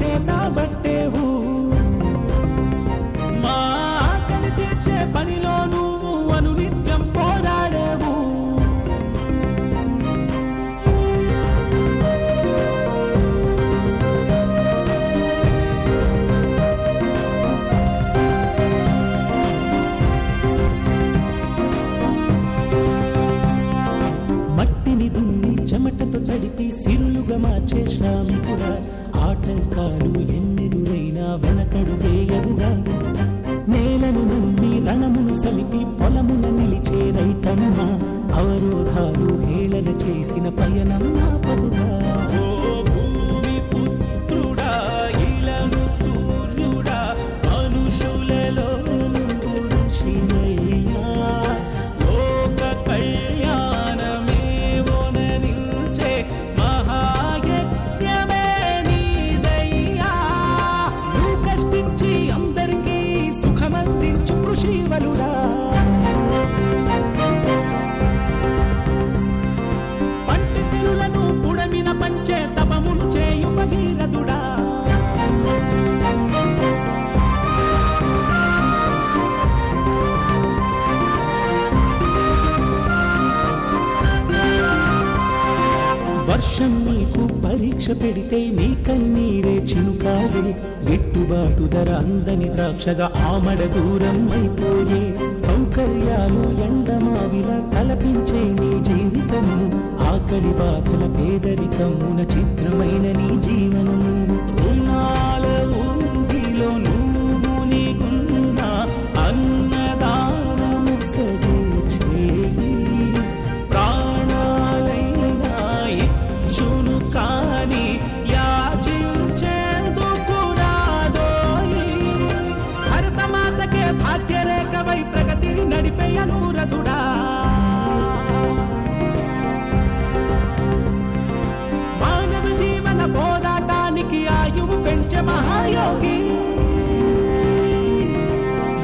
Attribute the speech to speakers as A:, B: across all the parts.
A: కాబట్టేవు మా ఆకలి తీర్చే పనిలో నువ్వు అనునిత్యం పోరాడేవు. మట్టిని దున్ని చెమటతో తడిపి సిరులుగా మార్చే శ్రామికుడా? ఆటంకాలు ఎన్నెదురైనా వెనకడు వేయరుగా నేలను నమ్మి రణమును సలిపి పొలమున నిలిచే రైతమ్మ అవరోధాలు హేళన చేసిన పయనం నాపరుగా వర్షం నీకు పరీక్ష పెడితే నీ కన్నీరే చినుకాలే. గిట్టుబాటు ధర అందని ద్రాక్షగా ఆమడ దూరం అయిపోయే. సౌకర్యాలు ఎండమావిలా తలపించే నీ జీవితము. ఆకలి బాధల పేదరికమున చిత్త మహాయోగి.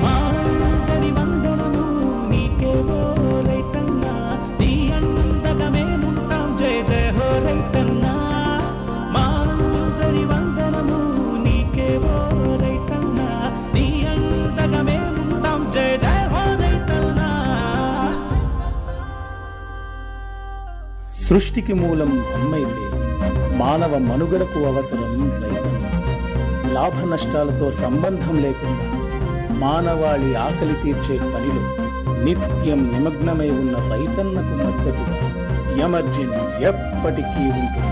A: మాందరి వందనము నీకేవో రైతన్నా. నీ అండగా మేముంటాం జయ జయ హో రైతన్నా. మాందరి వందనము నీకేవో రైతన్నా. నీ అండగా మేముంటాం జయ జయ హో రైతన్నా.
B: సృష్టికి మూలం అమ్మైతే మానవ మనుగడకు అవసరం రైతన్న. లాభ నష్టాలతో సంబంధం లేకుండా మానవాళి ఆకలి తీర్చే పనిలో నిత్యం నిమగ్నమై ఉన్న రైతన్నకు మద్దతుగా ఎమర్జెన్సీ ఎప్పటికీ ఉంటుంది.